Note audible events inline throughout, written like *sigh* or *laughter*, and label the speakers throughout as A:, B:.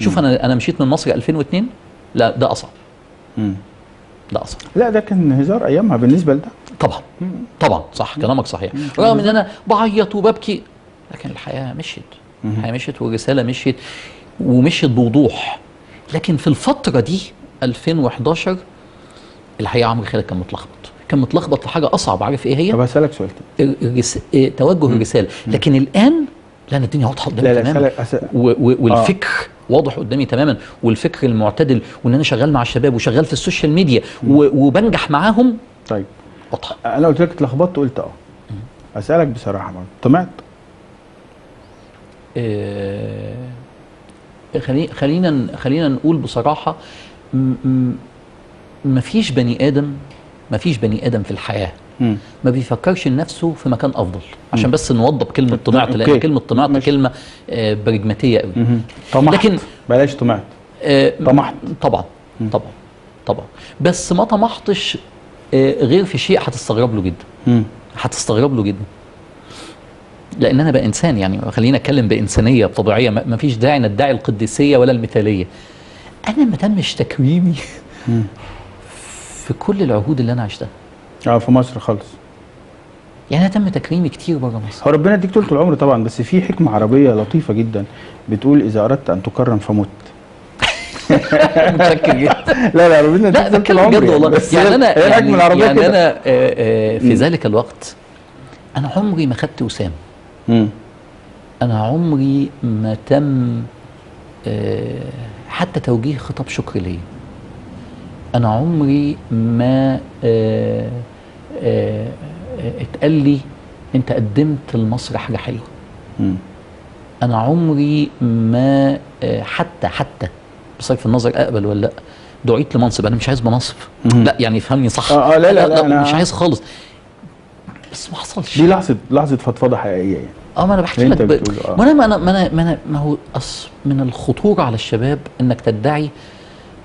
A: شوف أنا أنا مشيت من مصر 2002 لا ده أصعب.
B: مم.
A: ده أصعب.
B: لا ده كان هزار أيامها بالنسبة لده.
A: طبعا. طبعا صح كلامك صحيح. رغم إن أنا بعيط وببكي لكن الحياة مشيت. الحياة مشيت والرساله مشيت ومشيت بوضوح. لكن في الفترة دي 2011 الحقيقة عمرو خالد كان متلخبط. كان متلخبط في حاجة أصعب. عارف إيه هي؟
B: طب هسألك سؤال تاني.
A: الرس... إيه، توجه الرسالة. لكن الآن لا أنا الدنيا واضحة قدامي
B: لا لا
A: تماما.
B: خلك أس...
A: واضح قدامي تماما والفكر المعتدل وإن أنا شغال مع الشباب وشغال في السوشيال ميديا. وبنجح معاهم
B: طيب
A: واضحة
B: أنا قلت لك اتلخبطت قلت آه أسألك بصراحة طمعت
A: خلي... خلينا خلينا نقول بصراحة. مفيش بني آدم مفيش بني آدم في الحياة
B: مم.
A: ما بيفكرش نفسه في مكان أفضل عشان بس نوضب
B: كلمة
A: طمعت
B: لأن.
A: كلمة طمعت
B: ماشي.
A: كلمة آه، برجماتية قوي.
B: طمحت
A: لكن-
B: بلاش طمعت
A: آه،
B: طمحت.
A: طبعا طبعا طبعا بس ما طمحتش آه، غير في شيء هتستغرب له جدا. هتستغرب له جدا لأن أنا بقى إنسان يعني خلينا أتكلم بإنسانية طبيعية ما ما فيش داعي ندعي القديسية ولا المثالية أنا ما تمش تكريمي. *laughs* في كل العهود اللي أنا عشتها.
B: آه في مصر خالص.
A: يعني أنا تم تكريمي كتير بره مصر.
B: هو ربنا يديك طول العمر طبعا بس في حكمة عربية لطيفة جدا. بتقول إذا أردت أن تكرم فمت. *laughs*
A: متشكر جدا. *laughs*
B: لا لا ربنا
A: لا بتكلم
B: العمر
A: بجد والله.
B: بس
A: يعني
B: أنا
A: يعني, يعني
B: كده.
A: أنا آه، آه، في. ذلك الوقت أنا عمري ما خدت وسام
B: مم.
A: أنا عمري ما تم آه، حتى توجيه خطاب شكر ليا. أنا عمري ما آه، آه، آه، اتقال لي أنت قدمت لمصر حاجة
B: حلوة.
A: أنا عمري ما حتى حتى بصرف النظر أقبل ولا لأ دعيت لمنصب. أنا مش عايز مناصب
B: مم.
A: لأ يعني فهمني صح.
B: آه، آه، لا، لا، لا، أنا-
A: مش عايز خالص. بس ما حصلش.
B: دي لحظة لحظة فضفضة حقيقية يعني.
A: آه ما أنا بحكي لك ب...
B: آه.
A: ما أنا ما أنا ما أنا ما هو أص من الخطورة على الشباب إنك تدعي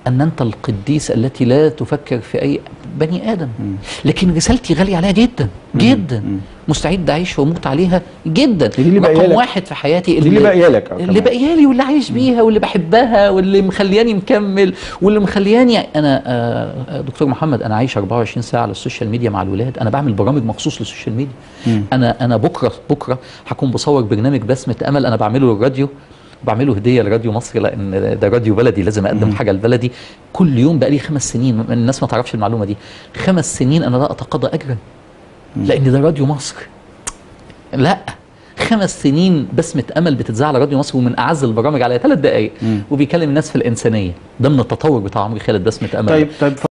A: أن أنت القديس التي لا تفكر في أي بني
B: مم.
A: لكن رسالتي غالية عليها جدا جدا. مستعد أعيش وأموت عليها جدا
B: اللي
A: رقم. واحد في حياتي
B: اللي باقيه لك آه،
A: اللي. باقيه لي واللي عايش بيها واللي بحبها واللي مخلياني مكمل واللي مخلياني أنا آه، آه، دكتور محمد أنا عايش 24 ساعة على السوشيال ميديا مع الولاد أنا بعمل برامج مخصوص للسوشيال ميديا
B: مم.
A: أنا أنا بكرة بكرة هكون بصور برنامج بسمه أمل أنا بعمله للراديو بعمله هدية لراديو مصر لأن ده راديو بلدي لازم أقدم حاجة لبلدي كل يوم بقالي خمس سنين الناس ما تعرفش المعلومة دي. خمس سنين أنا لا أتقاضى اجرا. لأن ده راديو مصر. لا خمس سنين بسمة أمل بتتذاع على راديو مصر ومن أعز البرامج عليها ثلاث دقايق. وبيكلم الناس في الإنسانية. ده من التطور بتاع عمرو خالد بسمة أمل
B: طيب طيب